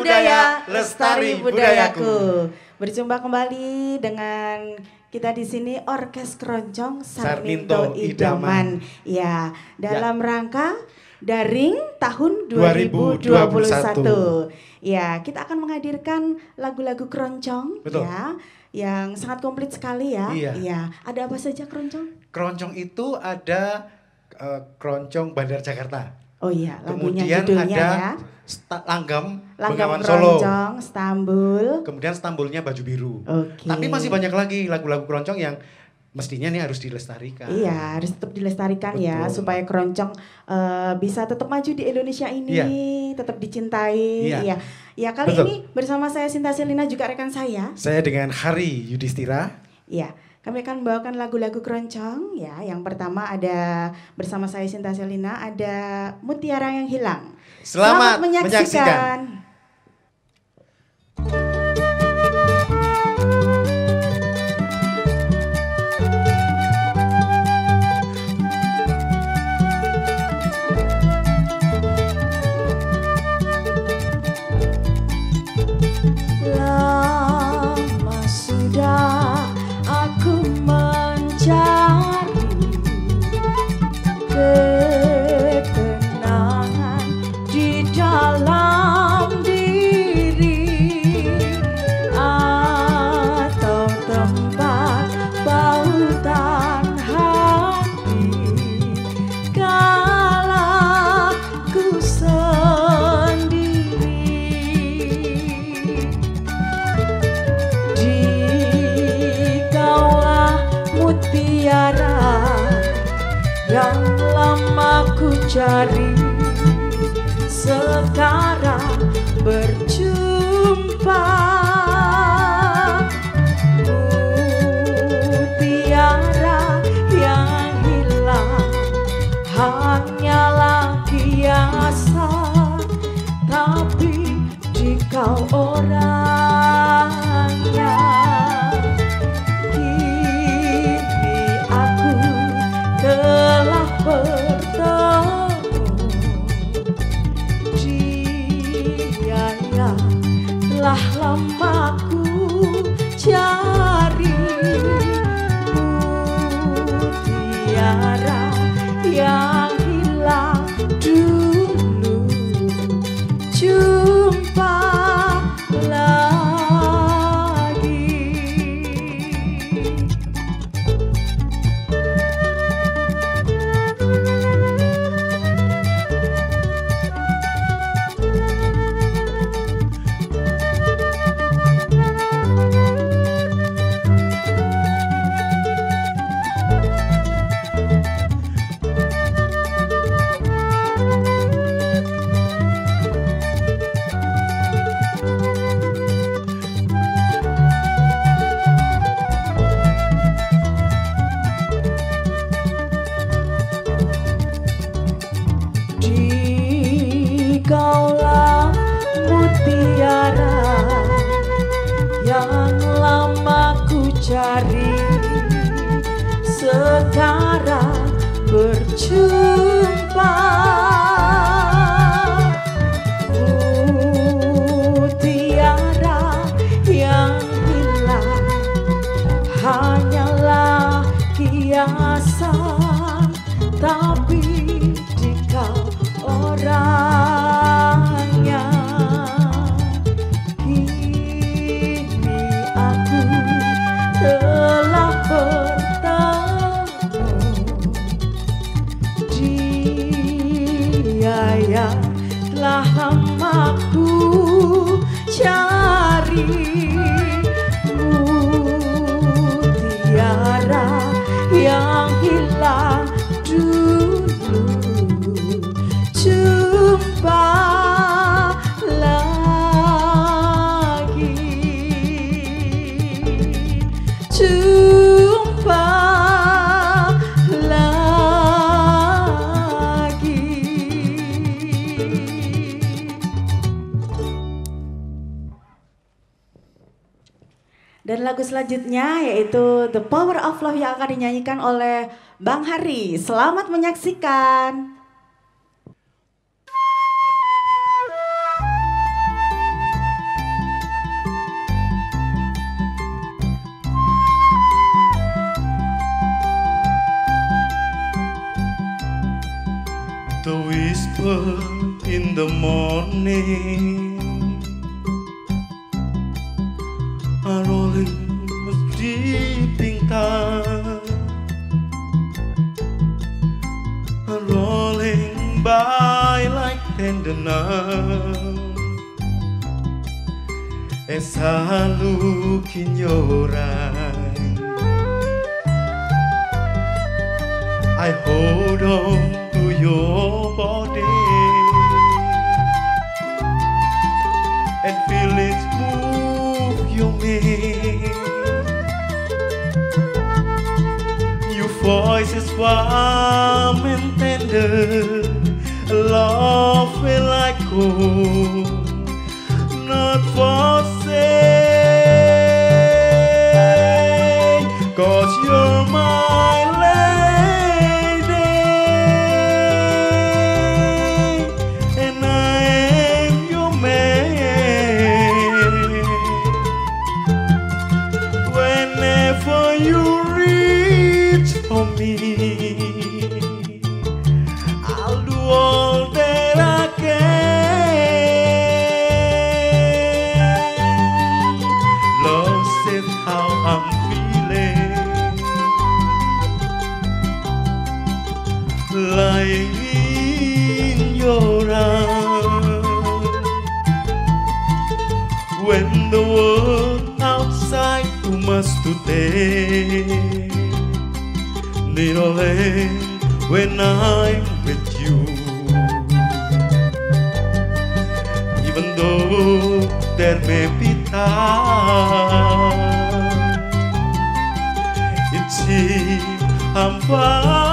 Budaya, lestari budayaku. Berjumpa kembali dengan kita di sini Orkes Keroncong Sarminto, Sarminto Idaman. Ya, dalam rangka daring tahun 2021. 2021. Ya, kita akan menghadirkan lagu-lagu keroncong Betul. ya yang sangat komplit sekali ya. Iya. Ya, ada apa saja keroncong? Keroncong itu ada eh, keroncong Bandar Jakarta. Oh iya, lagunya Kemudian judulnya ada ya. Langgam, Langgam Bengawan Solo. keroncong Stambul. Kemudian Stambulnya baju biru. Oke. Tapi masih banyak lagi lagu-lagu keroncong yang mestinya nih harus dilestarikan. Iya, harus tetap dilestarikan ya Betul. supaya keroncong eh, bisa tetap maju di Indonesia ini, Iya. tetap dicintai. Iya. Iya. Ya, kali Betul. ini bersama saya Sinta Selina juga rekan saya. Saya dengan Hari Yudhistira. Iya. Kami akan membawakan lagu-lagu keroncong ya. Yang pertama ada bersama saya Sinta Selina ada Mutiara yang Hilang. Selamat menyaksikan. Lama cari Sekarang berjumpa Dan lagu selanjutnya yaitu The Power of Love yang akan dinyanyikan oleh Bang Hari. Selamat menyaksikan. The whisper in the morning voice is warm and tender, love will I go. today. Little late when I'm with you. Even though there may be time, it seems I'm fine.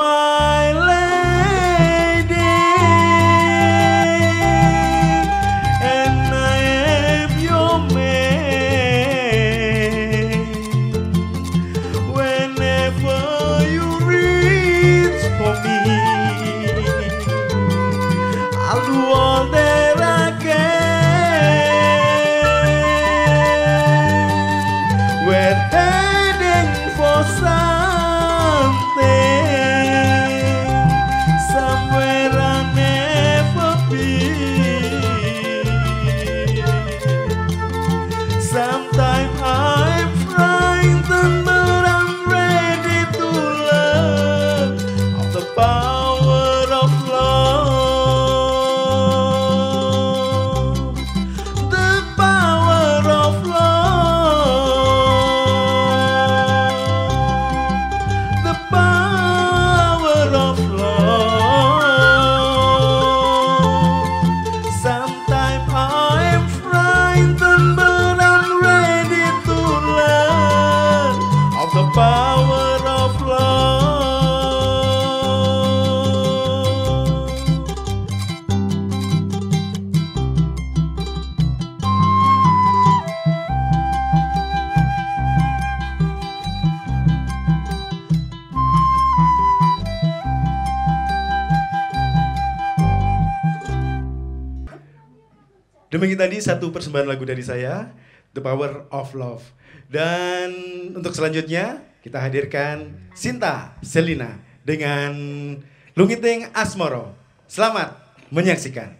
Uma tadi satu persembahan lagu dari saya, The Power of Love. Dan untuk selanjutnya kita hadirkan Sinta Selina dengan Lungiting Asmoro. Selamat menyaksikan.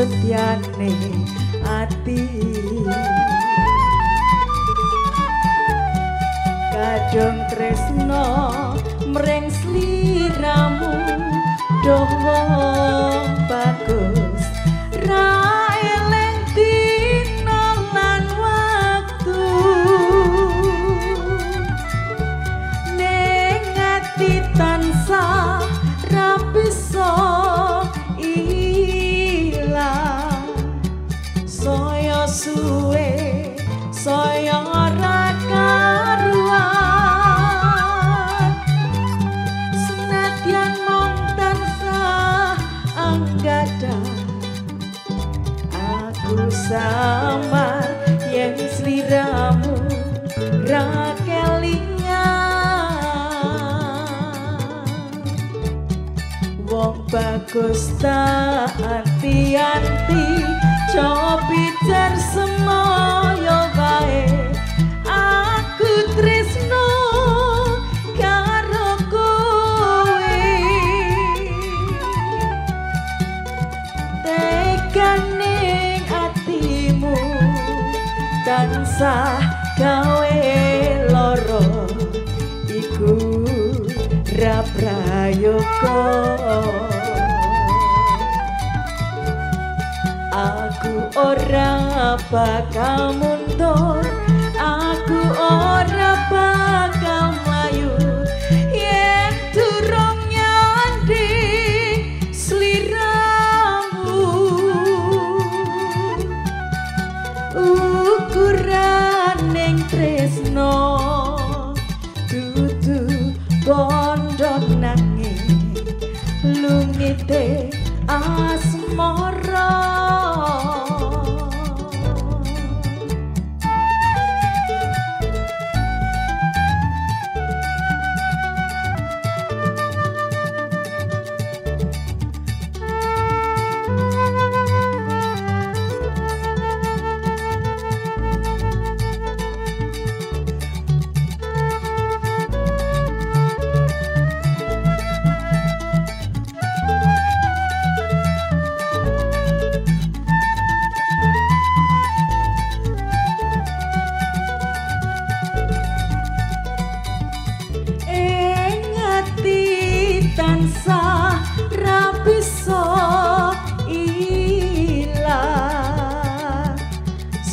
Prasetyane ati. Kadung tresno mreng sliramu doh bagus samar yang seliramu rakelingan wong bagus tak anti-anti cobi tersemoyo baik tansah gawe loro iku raprayoko aku ora bakal mundur aku ora puraning tresno.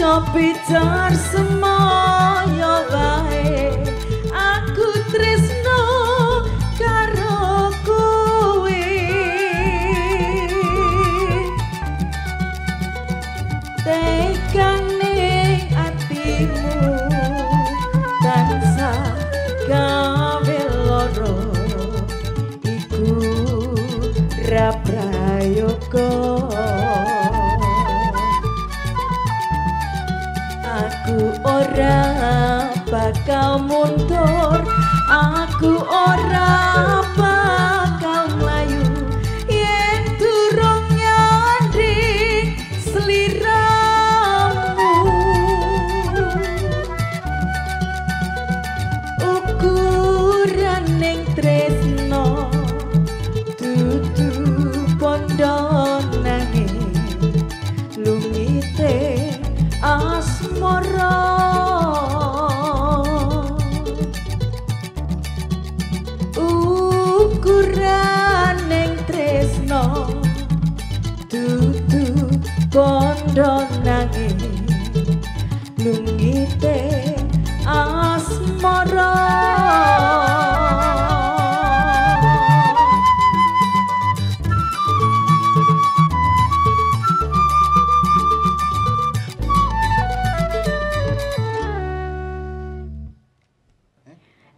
Cobi jar semoyo bae Aku ora bakal mundur. Aku ora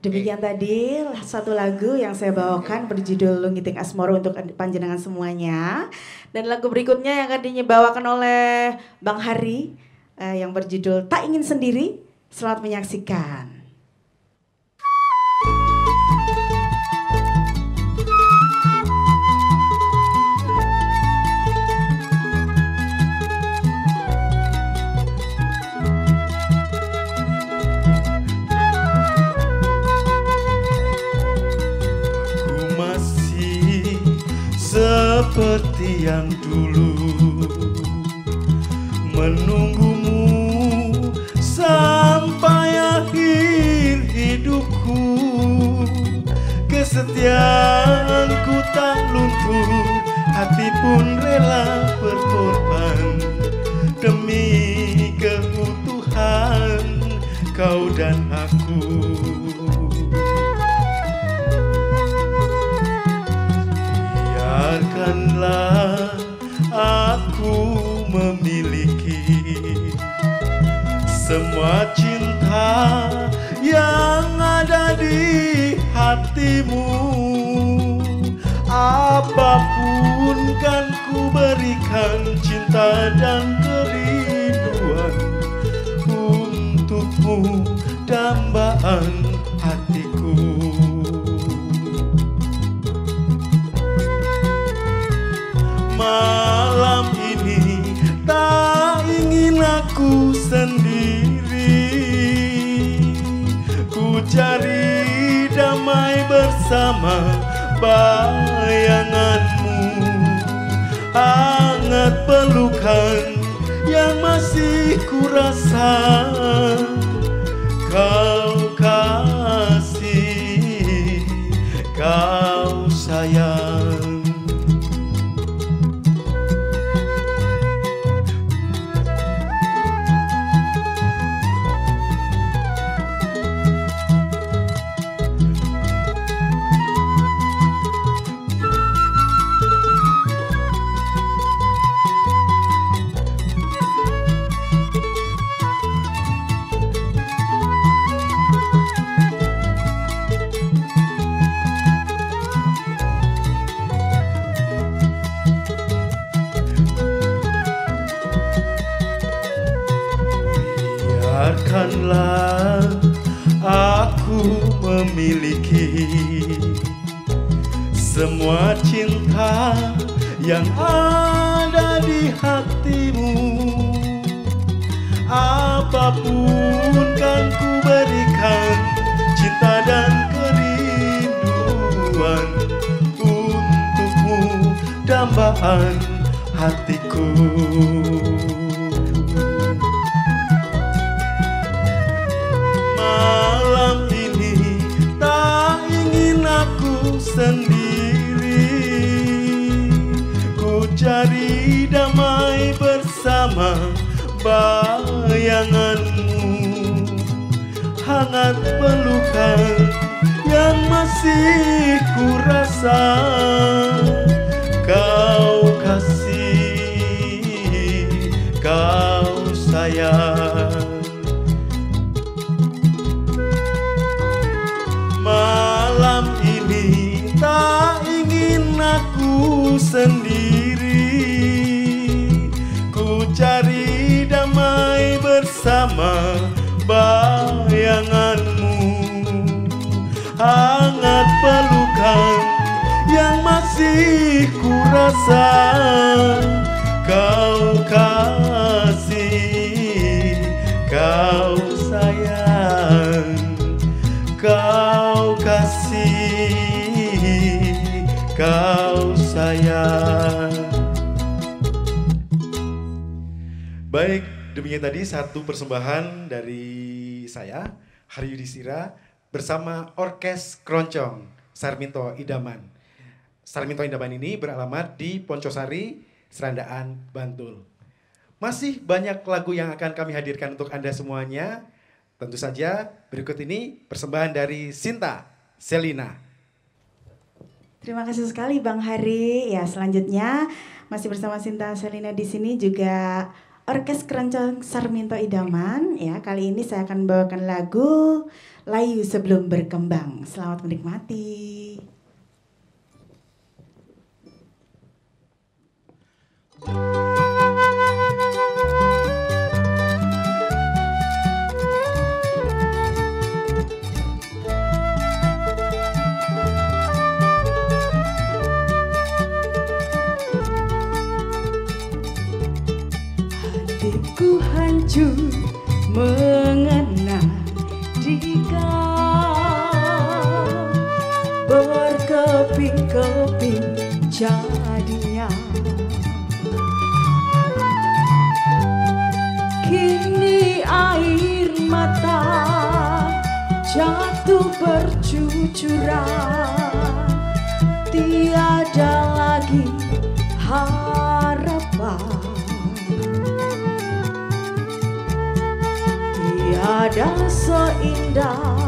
Demikian tadi satu lagu yang saya bawakan berjudul Lungiting Asmoro untuk panjenengan semuanya. Dan lagu berikutnya yang akan dibawakan oleh Bang Hari eh, yang berjudul Tak Ingin Sendiri. Selamat menyaksikan. Kesetiaanku tak luntur hati pun rela berkorban. Demi keutuhan kau dan aku. Biarkanlah aku memiliki semua cinta yang ada di hatimu apa pun kan ku berikan cinta dan kerinduan untukmu dambaan hatiku. Malam ini tak ingin aku sendiri. Ku cari damai bersama bayanganmu yang masih ku apa pun kan ku berikan cinta dan kerinduan untukmu dambaan hatiku. Malam ini tak ingin aku sendiri. Ku cari damai bersama bayanganmu Hangat pelukan yang masih ku rasa Kau kasih, kau sayang masih ku rasa Kau kasih, kau sayang Kau kasih, kau sayang. Baik, demikian tadi satu persembahan dari saya, Hari Yudhistira, bersama Orkes Keroncong, Sarminto Idaman. Salaminto Indaban ini beralamat di Poncosari, Serandaan, Bantul. Masih banyak lagu yang akan kami hadirkan untuk Anda semuanya. Tentu saja berikut ini persembahan dari Sinta Selina. Terima kasih sekali Bang Hari. Ya, selanjutnya masih bersama Sinta Selina di sini juga Orkes Keroncong Sarminto Idaman. Ya, kali ini saya akan bawakan lagu Layu Sebelum Berkembang. Selamat menikmati. Música mata jatuh bercucuran. Tiada lagi harapan. Tiada seindah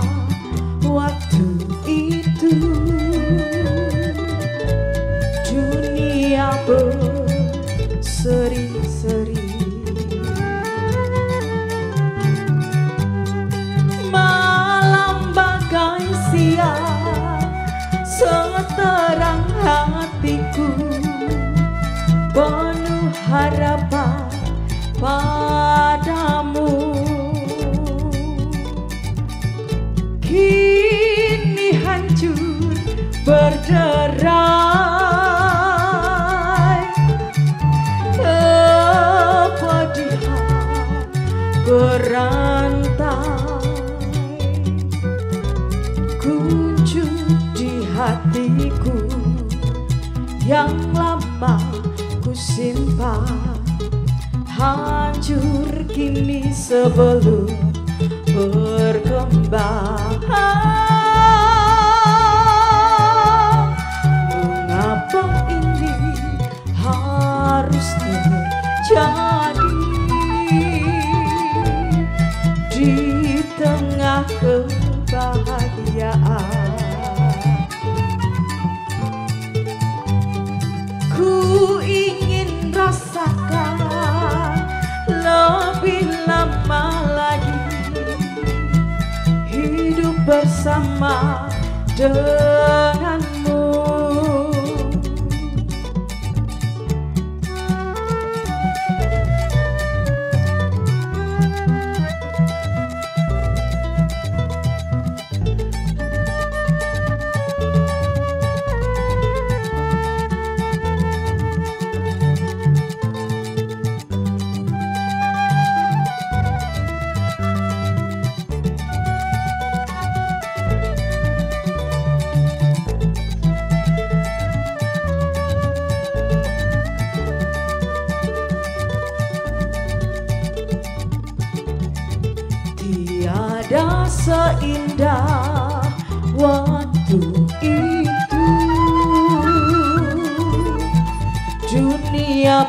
The a. my dirty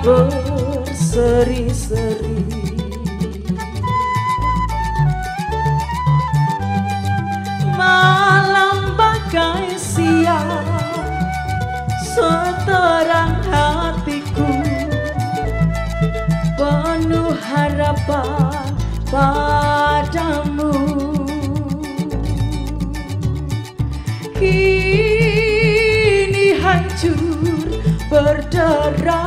berseri-seri. Malam bagai siang Seterang hatiku. Penuh harapan padamu. Kini hancur berdarah.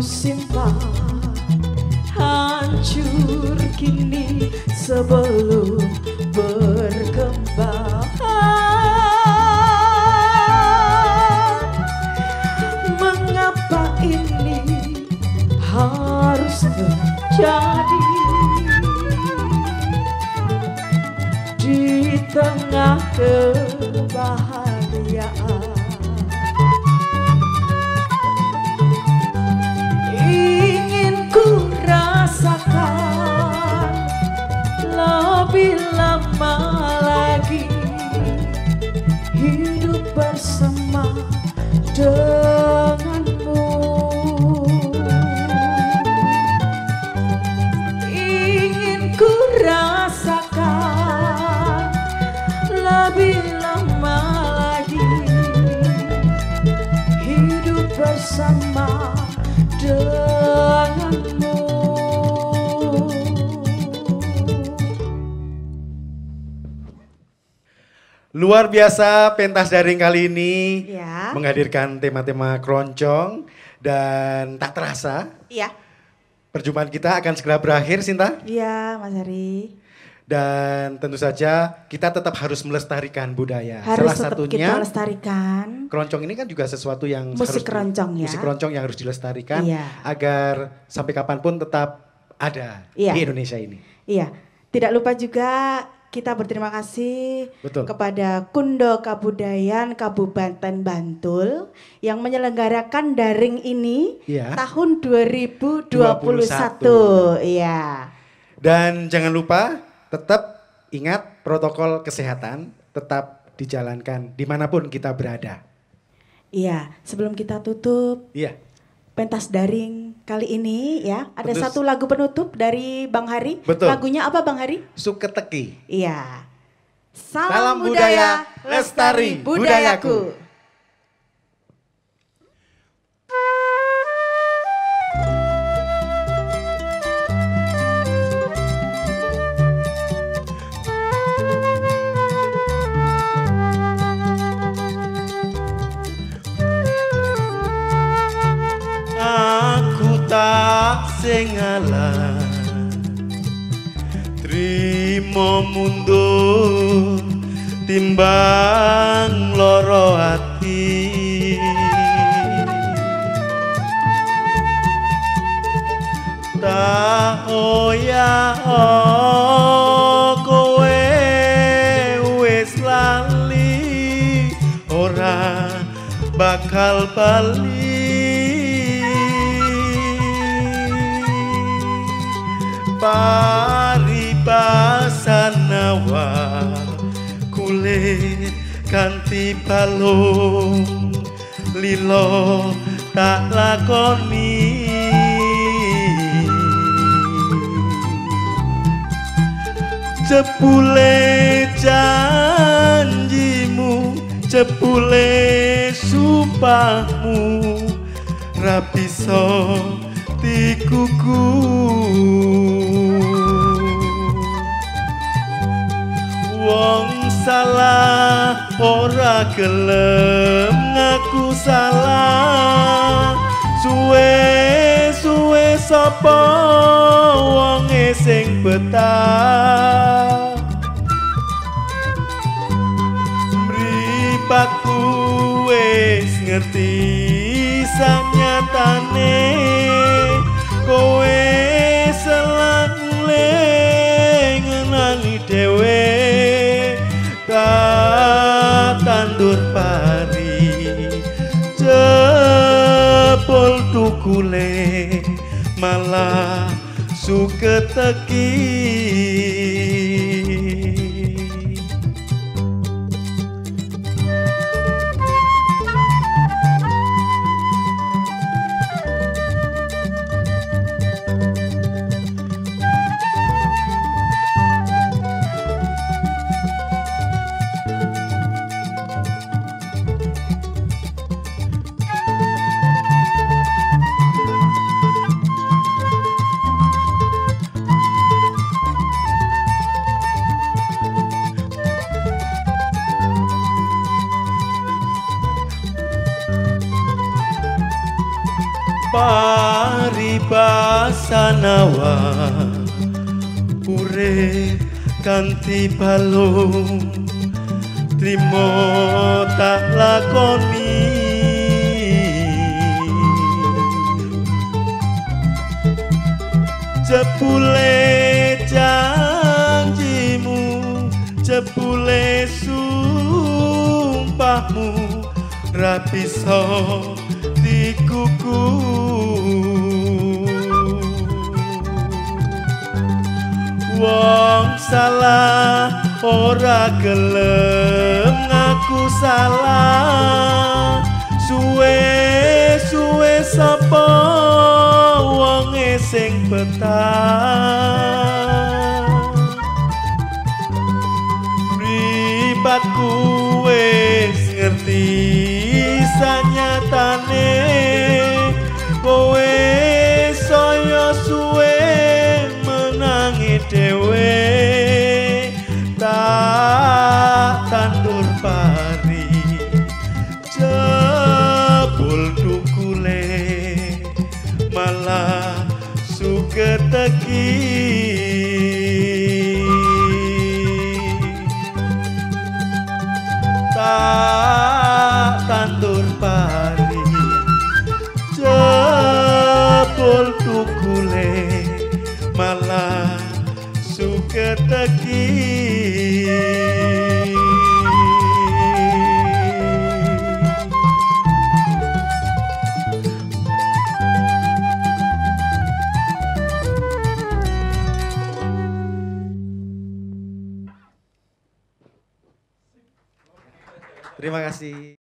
Simpan. Hancur kini sebelum bersama denganmu Luar biasa pentas daring kali ini Ya. menghadirkan tema-tema keroncong dan tak terasa Iya, perjumpaan kita akan segera berakhir Sinta iya Mas Hari. Dan tentu saja kita tetap harus melestarikan budaya. Harus Salah tetap satunya kita lestarikan. keroncong ini kan juga sesuatu yang Musik harus di- keroncong ya. musik keroncong yang harus dilestarikan Iya. agar sampai kapan pun tetap ada Iya. di Indonesia ini. Iya, tidak lupa juga kita berterima kasih Betul. kepada Kundo Kabudayan Kabupaten Bantul yang menyelenggarakan daring ini Iya. tahun 2021. Iya. Dan jangan lupa tetap ingat protokol kesehatan tetap dijalankan di mana pun kita berada. Iya, sebelum kita tutup Iya. pentas daring kali ini ya, ada Betul. satu lagu penutup dari Bang Hari. Betul. Lagunya apa Bang Hari? Suketeki. Iya. Salam budaya, lestari budayaku. aku timbang loro ati. Tak oya kowe wis lali ora bakal bali. Paribasanawa kulit kanthi balung. Lilo tak lakoni. Cepule janjimu Cepule sumpahmu. Rapiso dikuku Wong salah ora gelem ngaku salah. Suwe suwe sapa wonge sing betah? Mripatku wis ngerti sanyatane kowe selang ngenani dhewe tandur pari jebol tukule malah suketeki paribasanawa urip kanthi balung trimo tak lakoni. Jebule janjimu jebule sumpahmu. Ra bisa dikuku wong salah ora gelem ngaku salah. Suwe suwe sapa wonge sing betah? Mripatku wis ngerti sanyatane